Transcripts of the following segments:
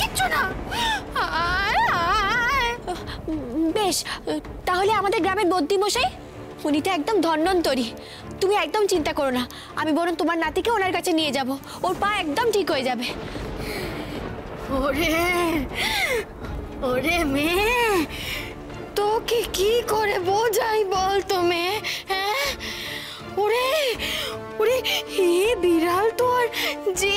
কিচ্ছু না। বেশ, তাহলে আমাদের গ্রামের বদ্যি মশাই উনি একদম ধন্যন্তরী। তুমি একদম চিন্তা করো না, আমি বরং তোমার নাতিকে ওনার কাছে নিয়ে যাব। ওর পা একদম ঠিক হয়ে যাবে। ওরে ওরে মেয়ে, তোকে কি করে বোঝাই বল তো মেয়ে হ্যাঁ? ওরে ওরে, এ বিড়াল তো আর যে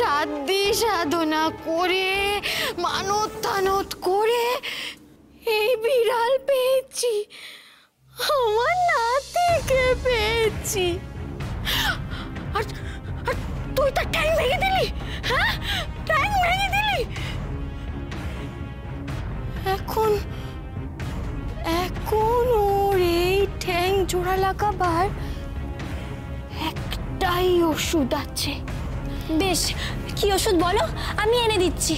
সাধ্যি সাধনা করে, মানত তানত করে এই বিড়াল পেয়েছি। আমার নাতিকে পেয়েছি। আর তুই তার ঠ্যাং ভেঙে দিলি হ্যাঁ? ঠ্যাং ভেঙে দিলি। এখন এখন ওর এই ঠ্যাং জোড়া লাগাবার একটাই ওষুধ আছে। বেশ কি ওষুধ বলো? আমি এনে দিচ্ছি।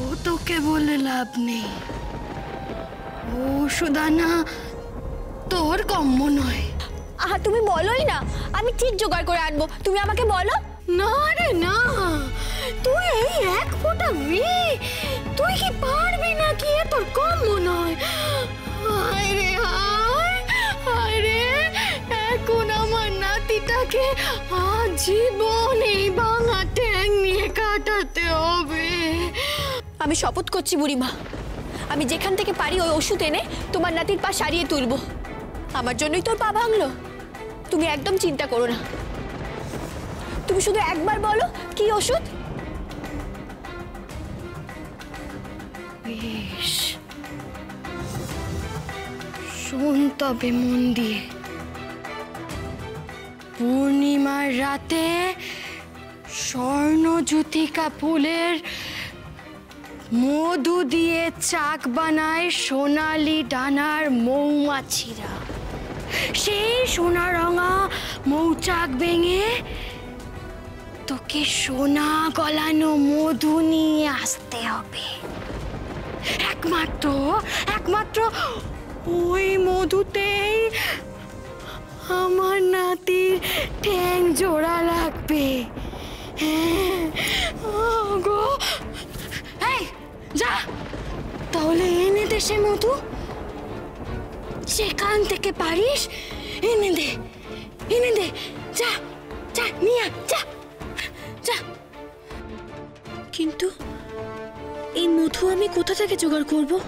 ও তোকে বলে লাভ নেই। ও সুদানা তোর কম্য নয়। আহা তুমি বলোই না। আমি ঠিক জোগাড় করে আনব। তুমি আমাকে বলো। না রে না। তুই এই এক ফোঁটা মেয়ে। তুই কি পারবি না কি এ তোর কম মনে নাতিটাকে আজীবন এই ভাঙা ট্যাং নিয়ে কাটাতে হবে। আমি শপথ করছি বুড়িমা। আমি যেখান থেকে পারি ওই ওষুধ এনে তোমার নাতির পা সারিয়ে তুলবো। আমার জন্যই তোর পা ভাঙলো। তুমি একদম চিন্তা করো না। তুমি শুধু একবার বলো কি ওষুধ? বেশ। শোন তবে মন দিয়ে। পূর্ণিমার রাতে স্বর্ণ জ্যোতিকা ফুলের মধু দিয়ে চাক বানায় সোনালি ডানার মৌমাছিরা। সেই সোনা রঙা মৌচাক ভেঙে তোকে সোনা গলানো মধু নিয়ে আসতে হবে। একমাত্র একমাত্র ওই মধুতেই আমার নাতির ঠ্যাং জোড়া লাগবে। হ্যাঁ। গো এই, যা। তাহলে এনে দে সে মধু সেখান থেকে পারিস? এনে দে। এনে দে। যা যা, নিয়ে যা। যা। কিন্তু এই মধু আমি কোথা থেকে জোগাড় করব?